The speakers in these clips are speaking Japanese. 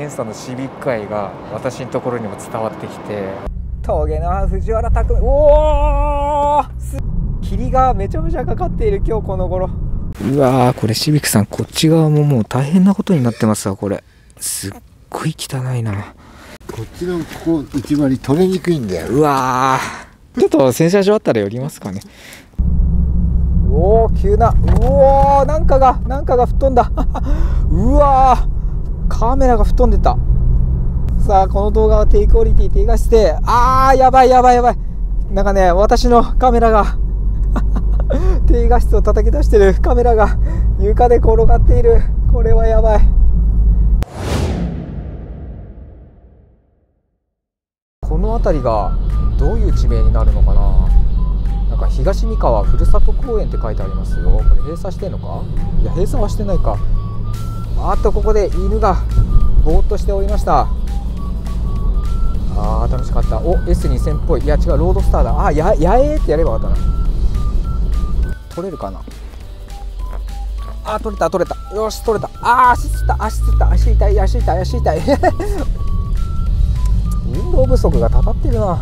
エンサのシビック愛が私のところにも伝わってきて。峠の藤原拓おお霧がめちゃめちゃかかっている今日この頃。うわーこれシビックさんこっち側ももう大変なことになってますわこれ。すっごい汚いな。こっちのここ内割り取れにくいんだよ。うわー。ちょっと洗車場あったら寄りますかね。おお急な。うおーなんかがなんかが吹っ飛んだ。うわーカメラが吹っ飛んでた。さあこの動画は低クオリティ低画質であーやばいやばいやばい。なんかね私のカメラが 低画質を叩き出してるカメラが床で転がっている。これはやばい。この辺りがどういう地名になるのかな。なんか東三河ふるさと公園って書いてありますよ。これ閉鎖してんのか？いや閉鎖はしてないか。あっとここで犬がぼーっとしておりました。あー楽しかった。お S2000 っぽい。いや違うロードスターだ。あややえーってやればよかったな。取れるかな？あ取れた取れた。よし取れた。あ足つった。足つった。足痛い足痛い足痛い。運動不足がたたってるな。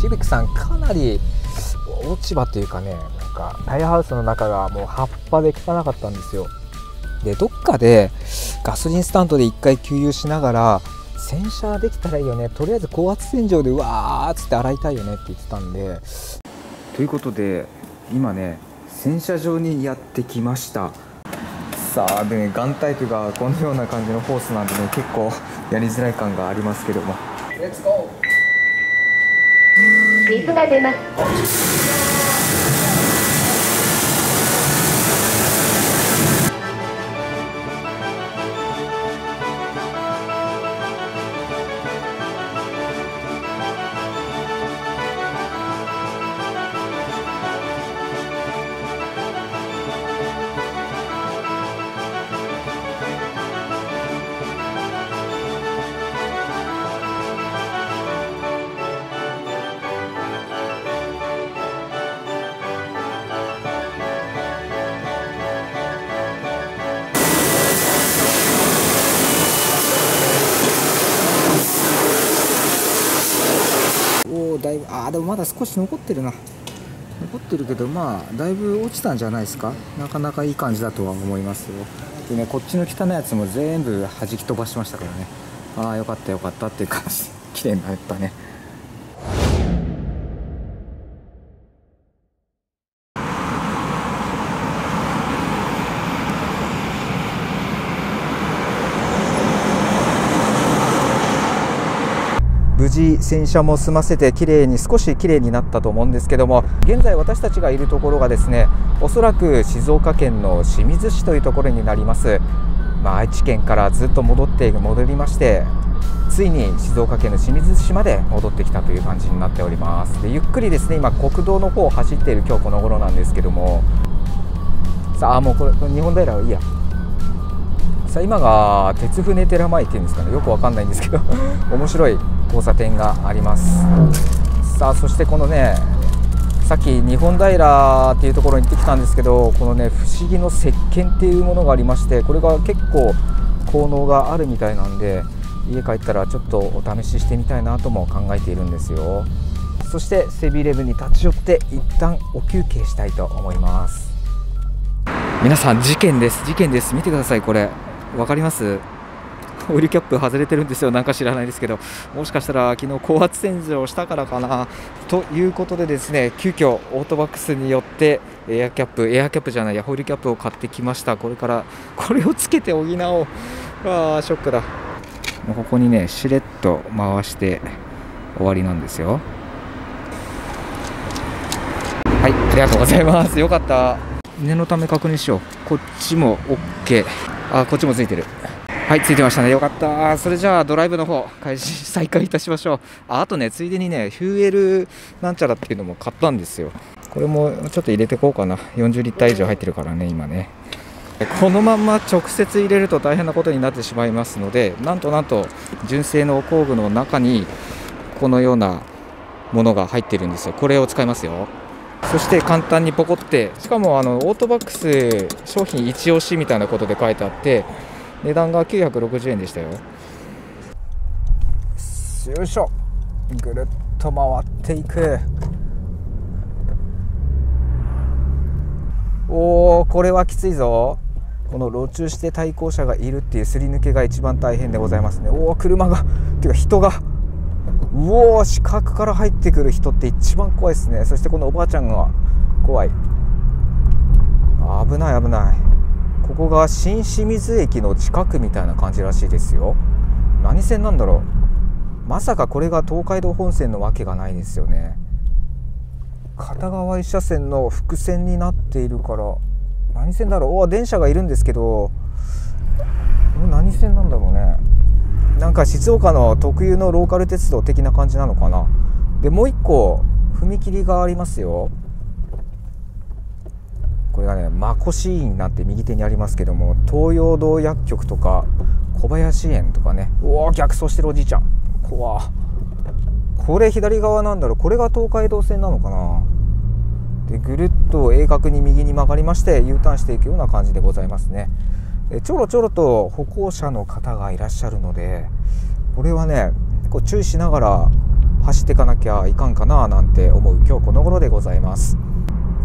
シビックさんかなり落ち葉というかねなんかタイヤハウスの中がもう葉っぱで汚かったんですよ。でどっかでガソリンスタンドで1回給油しながら洗車できたらいいよね。とりあえず高圧洗浄でうわーっつって洗いたいよね。って言ってたんで。ということで今ね洗車場にやってきました。さあでねガンタイプがこのような感じのホースなんでね結構やりづらい感がありますけども。レッツゴー水が出ます。ああでもまだ少し残ってるな。残ってるけどまあだいぶ落ちたんじゃないですか。なかなかいい感じだとは思いますよ。でねこっちの汚いやつも全部弾き飛ばしましたからね。ああよかったよかったっていう感じ 綺麗になったね。無事洗車も済ませて綺麗に少し綺麗になったと思うんですけども現在私たちがいるところがですねおそらく静岡県の清水市というところになります、まあ、愛知県からずっと戻って戻りましてついに静岡県の清水市まで戻ってきたという感じになっております。でゆっくりですね今国道の方を走っている今日この頃なんですけども。さあもうこれこれ日本平はいいや。さあ今が鉄船寺前っていうんですかね。よくわかんないんですけど。面白い。交差点があります。さあそしてこのねさっき日本平っていうところに行ってきたんですけどこのね不思議の石鹸っていうものがありましてこれが結構効能があるみたいなんで家帰ったらちょっとお試ししてみたいなとも考えているんですよ。そしてセブンイレブに立ち寄って一旦お休憩したいと思います。皆さん事件です。事件です。見てください。これわかります？オイルキャップ外れてるんですよ。なんか知らないですけど。もしかしたら昨日高圧洗浄したからかな。ということでですね急遽オートバックスによってエアキャップエアキャップじゃないやホイールキャップを買ってきました。これからこれをつけて補おう。あショックだ。もうここにねしれっと回して終わりなんですよ。はいありがとうございます。よかった。念のため確認しよう。こっちも OK あこっちもついてる。はいついてましたね。よかった。それじゃあドライブの方開始再開いたしましょう。ああとねついでにねフューエルなんちゃらっていうのも買ったんですよ。これもちょっと入れてこうかな。40リッター以上入ってるからね今ね。このまま直接入れると大変なことになってしまいますのでなんとなんと純正の工具の中にこのようなものが入ってるんですよ。これを使いますよ。そして簡単にポコってしかもあのオートバックス商品一押しみたいなことで書いてあって値段が960円でしたよ。よいしょ。ぐるっと回っていく。おおこれはきついぞ。この路駐して対向車がいるっていうすり抜けが一番大変でございますね。おお車がっていうか人が。うお死角から入ってくる人って一番怖いですね。そしてこのおばあちゃんが怖い。危ない危ない。ここが新清水駅の近くみたいな感じらしいですよ。何線なんだろう。まさかこれが東海道本線のわけがないですよね。片側1車線の伏線になっているから何線だろう。お電車がいるんですけど何線なんだろうね。なんか静岡の特有のローカル鉄道的な感じなのかな。でもう一個踏切がありますよ。これがねまこし院なんて右手にありますけども東洋堂薬局とか小林園とかねおお逆走してるおじいちゃん。怖。これ左側なんだろう。これが東海道線なのかな。でぐるっと鋭角に右に曲がりまして U ターンしていくような感じでございますね。ちょろちょろと歩行者の方がいらっしゃるのでこれはねこう注意しながら走っていかなきゃいかんかななんて思う今日この頃でございます。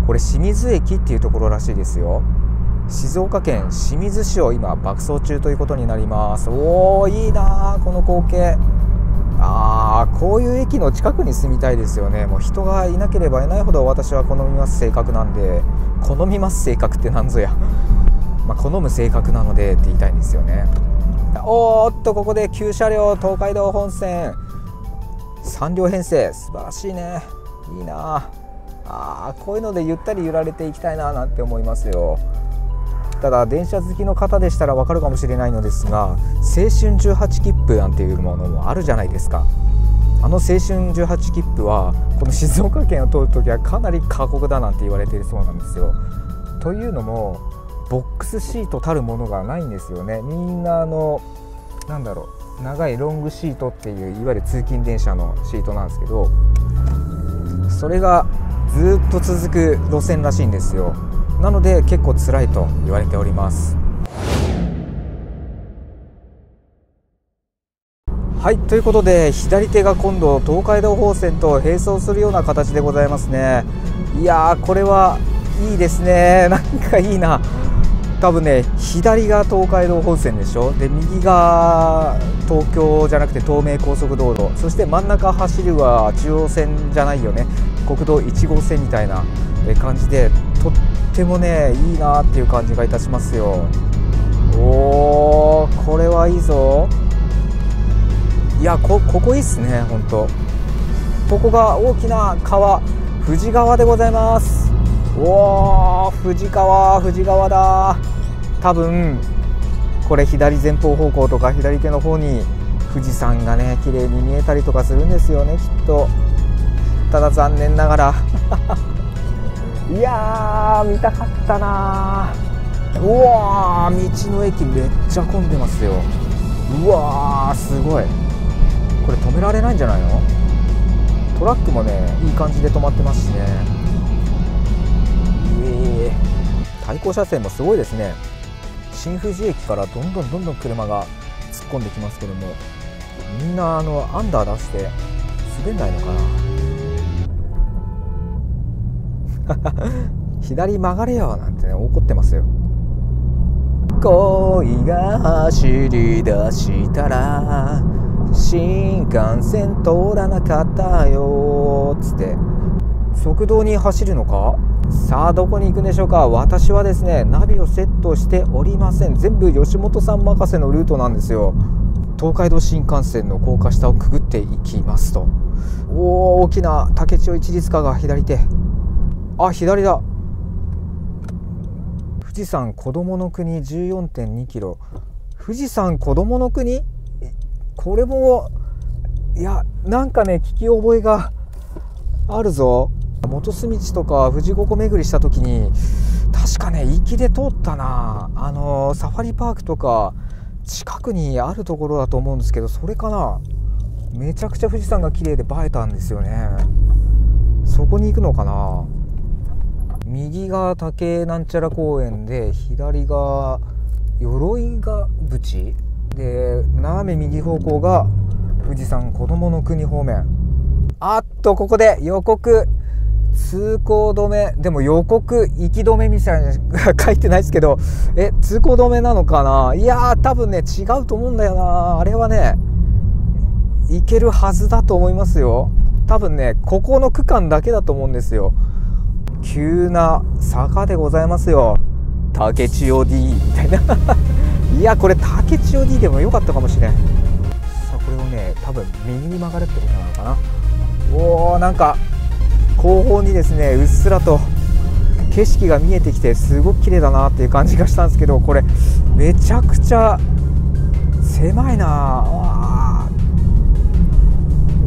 これ清水駅っていうところらしいですよ。静岡県清水市を今爆走中ということになります。おおいいなこの光景。あーこういう駅の近くに住みたいですよね。もう人がいなければいないほど私は好みます性格なんで。好みます性格って何ぞや。まあ、好む性格なのでって言いたいんですよね。おーっとここで旧車両東海道本線。3両編成。素晴らしいね。いいなああこういうのでゆったり揺られていきたいななんて思いますよ。ただ電車好きの方でしたらわかるかもしれないのですが青春18切符なんていうものもあるじゃないですか。あの青春18切符はこの静岡県を通るときはかなり過酷だなんて言われているそうなんですよ。というのもボックスシートたるものがないんですよね。みんなあのなんだろう長いロングシートっていういわゆる通勤電車のシートなんですけどそれがずっと続く路線らしいんですよ。なので結構辛いと言われております。はいということで左手が今度東海道本線と並走するような形でございますね。いやーこれはいいですね。なんかいいな。多分ね左が東海道本線でしょ？で右が東京じゃなくて東名高速道路。そして真ん中走るは中央線じゃないよね？国道1号線みたいな感じでとってもねいいなっていう感じがいたしますよ。おーこれはいいぞ。いやこここいいっすね本当ここが大きな川富士川でございます。おー富士川富士川だ。多分これ左前方方向とか左手の方に富士山がね綺麗に見えたりとかするんですよねきっと。ただ残念ながら。いやー見たかったな。うわー道の駅めっちゃ混んでますよ。うわーすごい。これ止められないんじゃないの？トラックもねいい感じで止まってますしね。対向車線もすごいですね。新富士駅からどんどんどんどん車が突っ込んできますけどもみんなあのアンダー出して滑んないのかな？左曲がれよなんてね怒ってますよ。恋が走り出したら新幹線通らなかったよっつって。側道に走るのか？さあどこに行くんでしょうか？私はですねナビをセットしておりません。全部吉本さん任せのルートなんですよ。東海道新幹線の高架下をくぐっていきますと。おお大きな竹千代一律化が左手。あ左だ。富士山子どもの国14.2キロ。富士山子どもの国？これもいやなんかね聞き覚えがあるぞ。元住道とか富士五湖巡りした時に確かね行きで通ったな。あのサファリパークとか近くにあるところだと思うんですけどそれかな。めちゃくちゃ富士山が綺麗で映えたんですよね。そこに行くのかな。右が竹なんちゃら公園で左が鎧が淵。で斜め右方向が富士山子どもの国方面。あっとここで予告。通行止め？でも予告行き止めみたいな書いてないですけどえ通行止めなのかな？いやー多分ね違うと思うんだよな。あれはね行けるはずだと思いますよ。多分ねここの区間だけだと思うんですよ。急な坂でございますよ。竹千代 D みたいな。いやこれ竹千代 D でもよかったかもしれん。さあこれをね多分右に曲がるってことなのかな。おーなんか後方にですねうっすらと景色が見えてきてすごく綺麗だなっていう感じがしたんですけどこれめちゃくちゃ狭いな。あ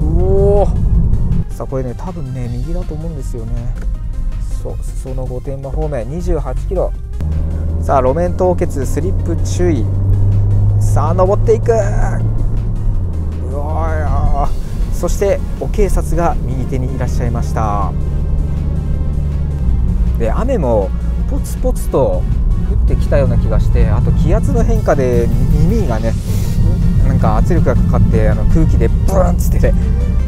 おおさあこれね多分ね右だと思うんですよね。そう裾野御殿場方面28キロ。さあ路面凍結スリップ注意。さあ登っていく。そしてお警察が右手にいらっしゃいました。で雨もポツポツと降ってきたような気がしてあと気圧の変化で耳がねなんか圧力がかかってあの空気でブーンっつって、ね、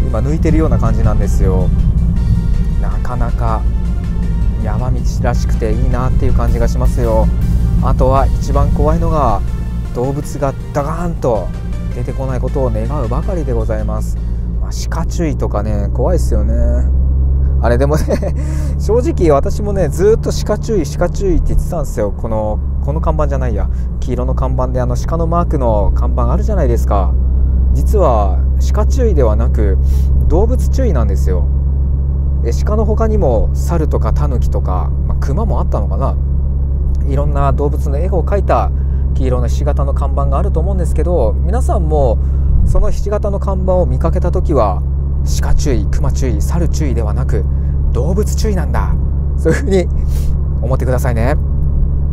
今抜いてるような感じなんですよ。なかなか山道らしくていいなっていう感じがしますよ。あとは一番怖いのが動物がダガーンと出てこないことを願うばかりでございます、まあ、鹿注意とかね怖いですよね。あれでもね 正直私もねずっと鹿注意鹿注意って言ってたんですよ。このこの看板じゃないや。黄色の看板であの鹿のマークの看板あるじゃないですか。実は鹿注意ではなく動物注意なんですよ。で鹿の他にも猿とかタヌキとか、まあ、熊もあったのかな。いろんな動物の絵を描いた黄色のひし形の看板があると思うんですけど皆さんもそのひし形の看板を見かけた時は鹿注意熊注意猿注意ではなく動物注意なんだ。そういうふうに思ってくださいね。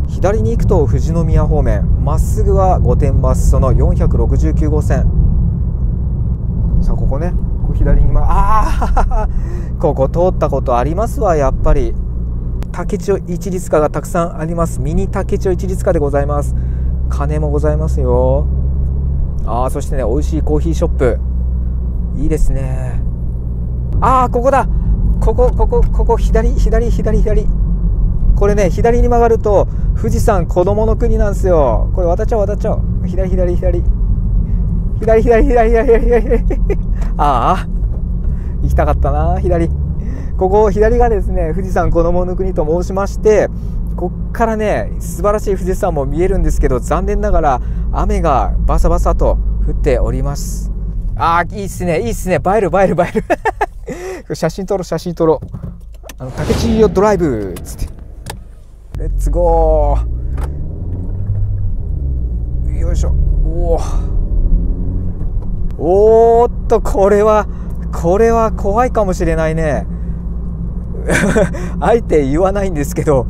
左に行くと富士宮方面まっすぐは御殿場裾の469号線。さあここね。ここ左に、まああ ここ通ったことありますわやっぱり。竹千代一律課がたくさんあります。ミニ竹千代一律課でございます。金もございますよ。ああそしてね美味しいコーヒーショップ。いいですね。ああここだ。ここここここ左左左左。これね左に曲がると富士山子供の国なんですよ。これ渡っちゃおう渡っちゃおう。左左左。左左左左左左。ああ行きたかったな左。ここ左がですね富士山子供の国と申しましてこっからね素晴らしい富士山も見えるんですけど残念ながら雨がバサバサと降っております。ああいいっすねいいっすね。映える映える映える。写真撮ろう写真撮ろう。あの竹千代ドライブっつって。レッツゴー。よいしょ。おおおーっとこれはこれは怖いかもしれないね。あえて言わないんですけど。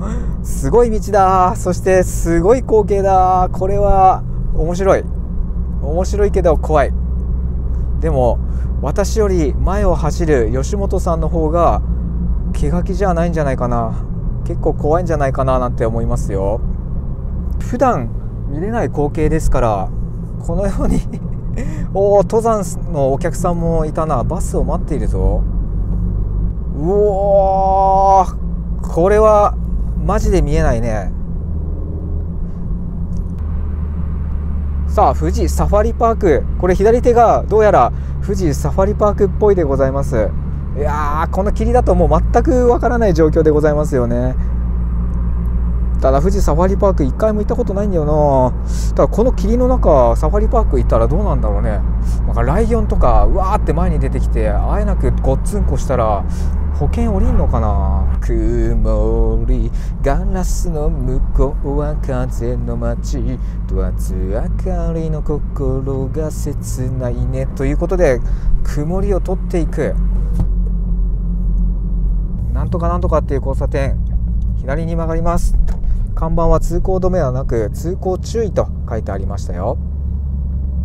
すごい道だ。そしてすごい光景だ。これは面白い。面白いけど怖い。でも私より前を走る吉本さんの方が気が気じゃないんじゃないかな。結構怖いんじゃないかななんて思いますよ。普段見れない光景ですからこのように おお登山のお客さんもいたな。バスを待っているぞ。うおーこれはマジで見えないね。さあ富士サファリパーク。これ左手がどうやら富士サファリパークっぽいでございます。いやーこの霧だともう全くわからない状況でございますよね。ただ富士サファリパーク1回も行ったことないんだよな。ただこの霧の中サファリパーク行ったらどうなんだろうね。なんかライオンとかうわーって前に出てきてあえなくごっつんこしたら保険降りんのかな？曇りガラスの向こうは風の街とはつ明かりの心が切ないね。ということで曇りを取っていく。なんとかなんとかっていう交差点。左に曲がります。看板は通行止めはなく通行注意と書いてありましたよ。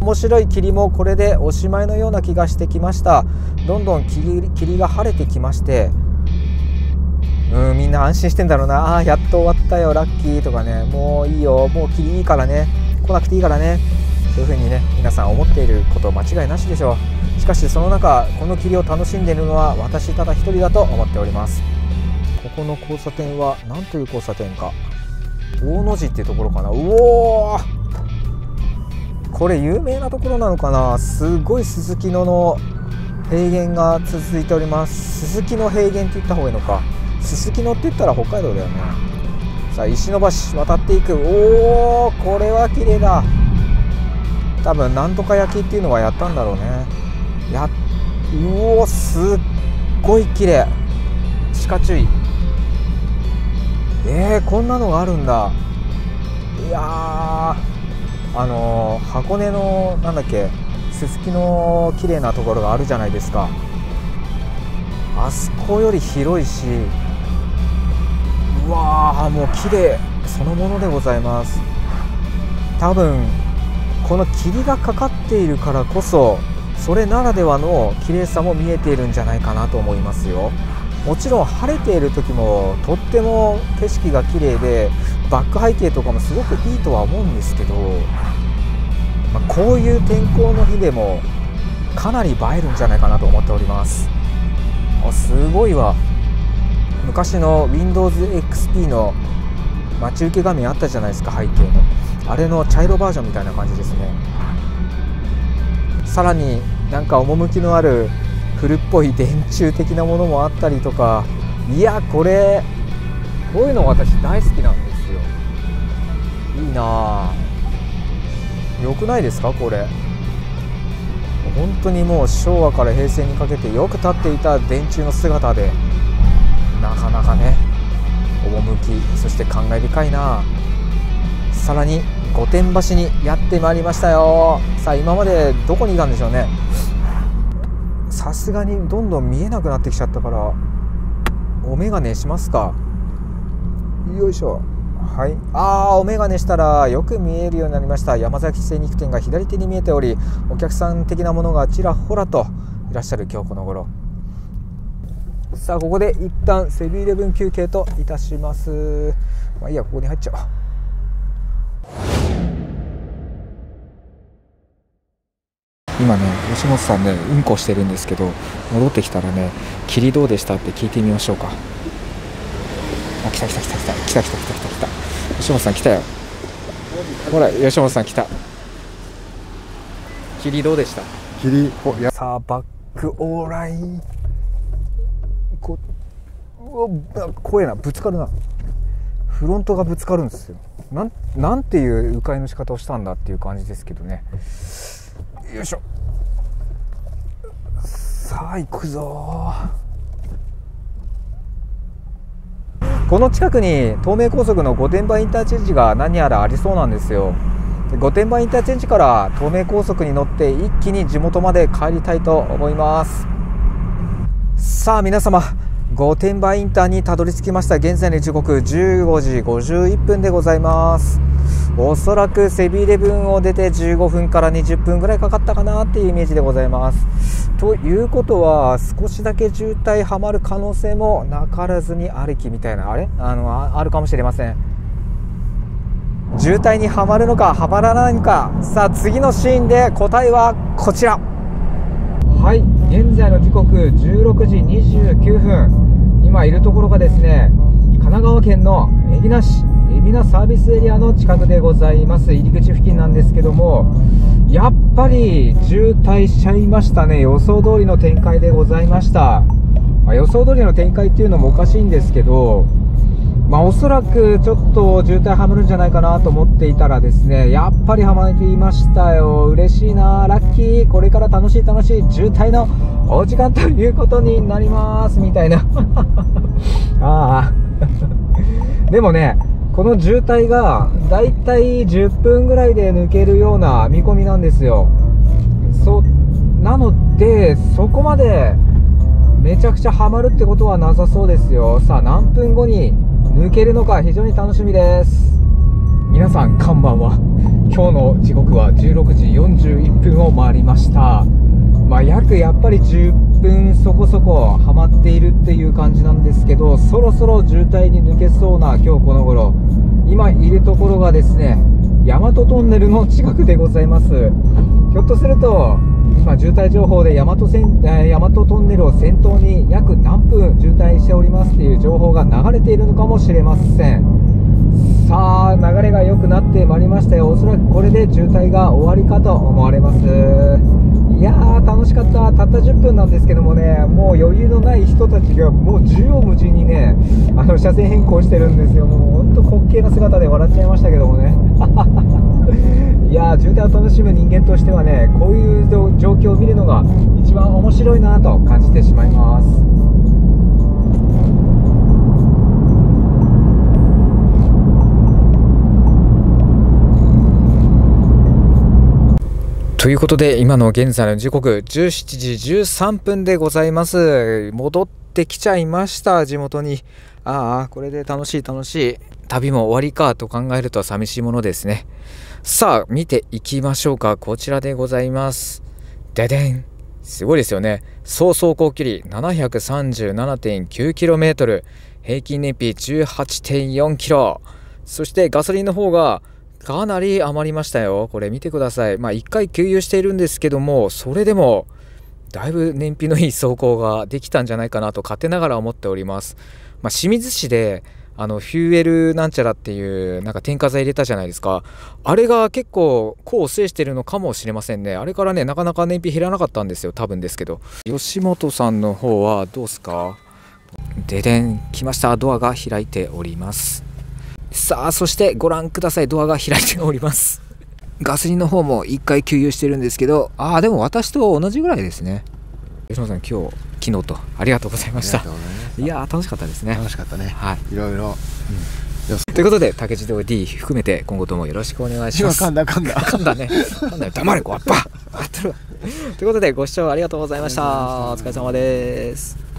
面白い霧もこれでおしまいのような気がしてきました。どんどん霧が晴れてきまして。うんみんな安心してんだろうな。あやっと終わったよラッキーとかね。もういいよ。もう霧いいからね。来なくていいからね。そういう風にね皆さん思っていること間違いなしでしょう。しかしその中この霧を楽しんでいるのは私ただ一人だと思っております。ここの交差点は何という交差点か。大の字っていうところかな。うおーこれ有名なところなのかな？すごいススキ野の平原が続いております。ススキ野平原って言った方がいいのか。ススキ野って言ったら北海道だよね。さあ石の橋渡っていく。おおこれは綺麗だ。多分なんとか焼きっていうのはやったんだろうね。やうおすっごい綺麗。鹿注意。えー、こんなのがあるんだ。いやあの箱根のなんだっけすすきの綺麗なところがあるじゃないですか。あそこより広いしうわーもう綺麗そのものでございます。多分この霧がかかっているからこそそれならではの綺麗さも見えているんじゃないかなと思いますよ。もちろん晴れている時もとっても景色が綺麗でバック背景とかもすごくいいとは思うんですけど、まあこういう天候の日でもかなり映えるんじゃないかなと思っております。あすごいわ。昔の WindowsXP の待ち受け画面あったじゃないですか背景の。あれの茶色バージョンみたいな感じですね。さらになんか趣のある古っぽい電柱的なものもあったりとか。いやこれこういうの私大好きなんですよ。いいなあ。よくないですかこれ。本当にもう昭和から平成にかけてよく立っていた電柱の姿でなかなかね趣そして感慨深いなさらに御殿場市にやってまいりましたよ。さあ今までどこにいたんでしょうね。さすがにどんどん見えなくなってきちゃったからお眼鏡しますか。よいしょ。はい。あーお眼鏡したらよく見えるようになりました。山崎精肉店が左手に見えておりお客さん的なものがちらほらといらっしゃる今日この頃。さあここで一旦セブンイレブン休憩といたします。まあいいやここに入っちゃおう。今ね吉本さんねうんこしてるんですけど戻ってきたらね霧どうでしたって聞いてみましょうか。あ来た来た来た来た。来た来た来た来た来た。吉本さん来たよ。ほら吉本さん来た。霧どうでした？霧おや。さあバックオーライこうわ怖えな。ぶつかるな。フロントがぶつかるんですよ。なんなんていう迂回の仕方をしたんだっていう感じですけどね。よいしょさあ行くぞ。この近くに東名高速の御殿場インターチェンジが何やらありそうなんですよ。御殿場インターチェンジから東名高速に乗って一気に地元まで帰りたいと思います。さあ皆様御殿場インターにたどり着きました。現在の時刻15時51分でございます。おそらくセブンイレブンを出て15分から20分ぐらいかかったかなっていうイメージでございます。ということは少しだけ渋滞はまる可能性もなからずにありきみたいなあれ？あのああるかもしれません。渋滞にはまるのかはまらないのか。さあ次のシーンで答えはこちら。はい。現在の時刻16時29分。今いるところがですね神奈川県の海老名市海老名サービスエリアの近くでございます。入り口付近なんですけどもやっぱり渋滞しちゃいましたね。予想通りの展開でございました、まあ予想通りの展開っていうのもおかしいんですけどまあ、おそらくちょっと渋滞はまるんじゃないかなと思っていたらですねやっぱりはまりましたよ。嬉しいな。ラッキー。これから楽しい楽しい。渋滞のお時間ということになります。みたいな。ああ。でもねこの渋滞がだいたい10分ぐらいで抜けるような見込みなんですよ。そなのでそこまでめちゃくちゃハマるってことはなさそうですよ。さあ何分後に抜けるのか非常に楽しみです。皆さんこんばんは。今日の時刻は16時41分を回りました。まあ、約やっぱり10分そこそこはまっているっていう感じなんですけどそろそろ渋滞に抜けそうな今日この頃。今いるところがですね大和トンネルの近くでございます。ひょっとすると今渋滞情報で大和線大和トンネルを先頭に約何分渋滞しておりますっていう情報が流れているのかもしれません。さあ流れが良くなってまいりましたよ。おそらくこれで渋滞が終わりかと思われます。いやー楽しかった。たった10分なんですけどもねもう余裕のない人たちがもう縦横無尽にねあの車線変更してるんですよ。もうほんと滑稽な姿で笑っちゃいましたけどもね。いやー渋滞を楽しむ人間としてはねこういう状況を見るのが一番面白いなと感じてしまいます。ということで今の現在の時刻17時13分でございます。戻ってきちゃいました地元に。ああこれで楽しい楽しい。旅も終わりかと考えると寂しいものですね。さあ見ていきましょうかこちらでございますででんすごいですよね総走行距離 737.9km 平均燃費 18.4km そしてガソリンの方がかなり余りましたよ。これ見てください。まあ1回給油しているんですけども、それでもだいぶ燃費のいい走行ができたんじゃないかなと勝手ながら思っております。まあ、清水市であのフューエルなんちゃらっていうなんか添加剤入れたじゃないですか。あれが結構功を制してるのかもしれませんね。あれからねなかなか燃費減らなかったんですよ。多分ですけど。吉本さんの方はどうすか？ででん来ました。ドアが開いております。さあそしてご覧ください。ドアが開いております。ガソリンの方も1回給油してるんですけど。ああでも私と同じぐらいですね。吉野さん今日昨日と。ありがとうございました。いや楽しかったですね。楽しかったね。はい。いろいろ、うん、ということで竹地堂 D 含めて今後ともよろしくお願いします。今噛んだ噛んだ。噛んだね。噛んだよ。黙れこわっぱ。ということでご視聴ありがとうございました。お疲れ様です